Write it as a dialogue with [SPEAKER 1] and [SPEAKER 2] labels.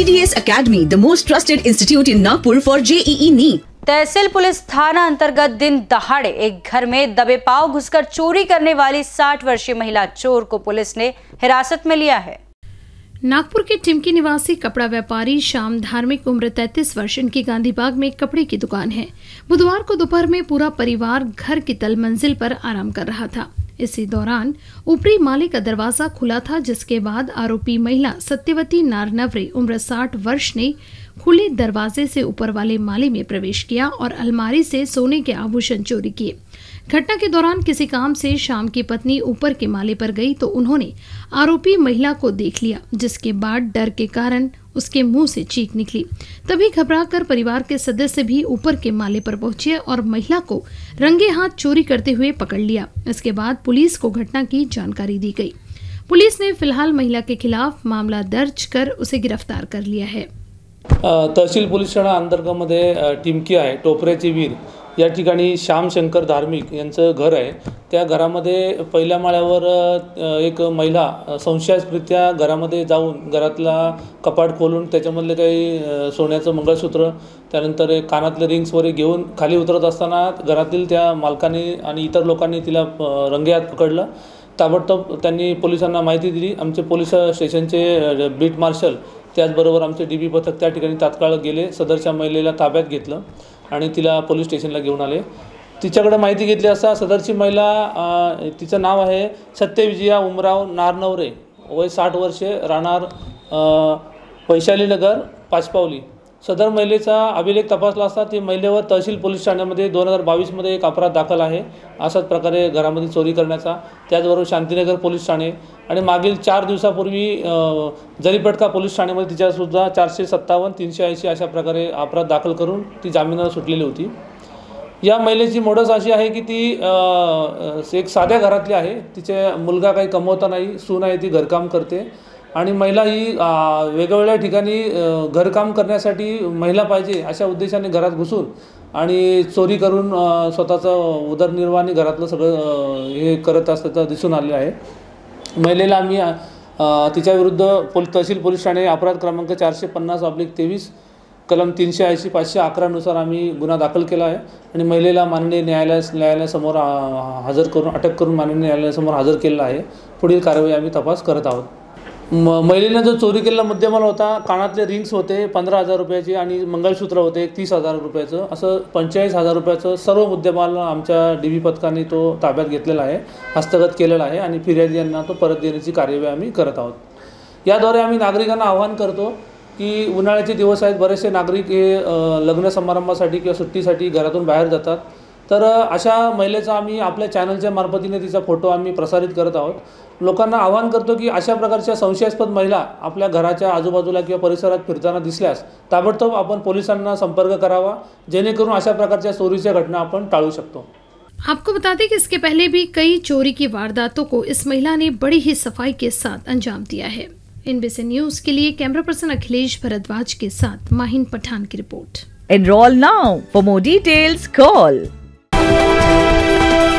[SPEAKER 1] GDS Academy, the most trusted institute in Nagpur for JEE NEET.
[SPEAKER 2] Tehsil police थाना अंतर्गत दिन दहाड़े एक घर में दबे पाव घुसकर चोरी करने वाली 60 वर्षीय महिला चोर को पुलिस ने हिरासत में लिया है।
[SPEAKER 3] नागपुर के टिमकी निवासी कपड़ा व्यापारी शाम धार्मिक उम्र 33 वर्ष इनकी गांधी बाग में कपड़े की दुकान है। बुधवार को दोपहर में पूरा परिवार घर की तल मंजिल पर आराम कर रहा था। इसी दौरान ऊपरी माले का दरवाज़ा खुला था, जिसके बाद आरोपी महिला सत्यवती नारनवरे, उम्र 60 वर्ष, ने खुले दरवाजे से ऊपर वाले माले में प्रवेश किया और अलमारी से सोने के आभूषण चोरी किए। घटना के दौरान किसी काम से शाम की पत्नी ऊपर के माले पर गई तो उन्होंने आरोपी महिला को देख लिया, जिसके बाद डर के कारण उसके मुँह से चीख निकली। तभी घबराकर परिवार के सदस्य भी ऊपर के माले पर पहुँचे और महिला को रंगे हाथ चोरी करते हुए पकड़ लिया। इसके बाद पुलिस को घटना की जानकारी दी गई। पुलिस ने फ़िलहाल महिला के खिलाफ मामला दर्ज कर उसे गिरफ़्तार कर लिया है।
[SPEAKER 4] तहसील पोलीस ठाणा अंतर्गतमध्ये अ, टिमकी आहे टोपऱ्याची वीर. या ठिकाणी श्यामशंकर धार्मिक यांचं घर आहे. त्या घरामध्ये पहिल्या माळ्यावर एक महिला अ, संशयास्पृत्या घरामध्ये जाऊन घरातला कपाट खोलून त्याच्यामधले काही सोन्याचं मंगळसूत्र त्यानंतर एक कानातले रिंग्स वगैरे घेऊन खाली उतरत असताना घरातील त्या मालकाने आणि इतर लोकांनी तिला रंगेहात पकडलं. ताबडतोब त्यांनी पोलिसांना माहिती दिली. आमचे पोलीस स्टेशनचे बीट मार्शल त्याचबरोबर आमचे डी बी पथक त्या ठिकाणी तात्काळ गेले. सदरच्या महिलेला ताब्यात घेतलं. आणि तिला पोलीस स्टेशनला घेऊन आले. तिच्याकडे माहिती घेतली असता सदरची महिला तिचं नाव आहे सत्यविजया उमराव नारनवरे. वय साठ वर्षे राहणार वैशालीनगर पाचपावली. सदर महिलेचा अभिलेख तपासला असता ती महिलेवर तहसील पोलीस ठाण्यामध्ये दोन हजार बावीसमध्ये एक अपराध दाखल आहे अशाच प्रकारे घरामध्ये चोरी करण्याचा. त्याचबरोबर शांतीनगर पोलीस ठाणे आणि मागील चार दिवसापूर्वी अ, जरीपटका पोलीस ठाण्यामध्ये तिच्यासुद्धा चारशे सत्तावन्न तीनशे ऐंशी अशा प्रकारे अपराध दाखल करून ती जामिनाला सुटलेली होती. या महिलेची मोडस अशी आहे की ती एक साध्या घरातली आहे. तिचे मुलगा काही कमवता नाही सून आहे ती घरकाम करते. आणि महिला ही वेगवेगळ्या ठिकाणी घरकाम करण्यासाठी महिला पाहिजे अशा उद्देशाने घरात घुसून आणि चोरी करून स्वतःचं उदरनिर्वाह आणि घरातलं सगळं हे करत असल्याचं दिसून आलेलं आहे. महिलेला आम्ही तिच्याविरुद्ध पोल तहसील पोलीस ठाणे अपराध क्रमांक चारशे पन्नास अब्लिक तेवीस कलम तीनशे ऐंशी पाचशे अकरानुसार आम्ही गुन्हा दाखल केला आहे. आणि महिलेला माननीय न्यायालया न्यायालयासमोर हजर करून अटक करून माननीय न्यायालयासमोर हजर केलेला आहे. पुढील कारवाई आम्ही तपास करत आहोत. म महिलेनं जो चोरी केलेला मुद्देमाल होता कानातले रिंग्स होते पंधरा हजार रुपयाचे आणि मंगळसूत्र होते एक तीस हजार रुपयाचं असं पंचेचाळीस हजार रुपयाचं सर्व मुद्देमाल आमच्या डी बी पथकाने तो ताब्यात घेतलेला आहे हस्तगत केलेला आहे आणि फिर्यादी यांना तो परत देण्याची कार्यवाही आम्ही करत आहोत. याद्वारे आम्ही नागरिकांना आवाहन करतो की उन्हाळ्याचे दिवस आहेत बरेचसे नागरिक हे लग्न समारंभासाठी किंवा सुट्टीसाठी घरातून बाहेर जातात. तर अशा महिलेचा आम्ही आपल्या चॅनलच्या मार्फतीने तिचा फ़ोटो आम्ही प्रसारित करत आहोत. लोकांना आवाहन करतो की अशा प्रकारच्या संशयास्पद महिला आपल्या घराच्या आजूबाजूला किंवा परिसरात फिरताना दिसल्यास ताबडतोब आपण पोलिसांना संपर्क करावा जेणेकरून अशा प्रकारच्या चोरीच्या घटना आपण टाळू शकतो.
[SPEAKER 3] आपको बता दें कि इसके पहले भी कई चोरी की वारदातों को इस महिला ने बड़ी ही सफ़ाई के साथ अंजाम दिया है। इनबीसी न्यूज़ के लिए कैमरा पर्सन अखिलेश भरद्वाज के साथ माहिन पठान की report.
[SPEAKER 5] Enroll now. For more details, call